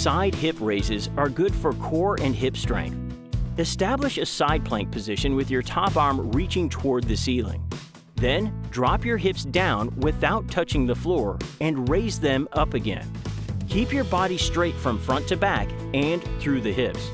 Side hip raises are good for core and hip strength. Establish a side plank position with your top arm reaching toward the ceiling. Then, drop your hips down without touching the floor and raise them up again. Keep your body straight from front to back and through the hips.